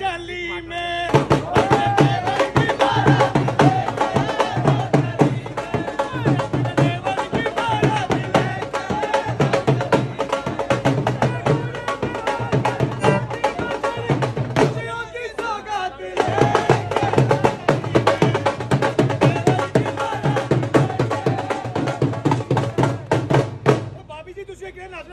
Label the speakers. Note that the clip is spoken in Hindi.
Speaker 1: चली में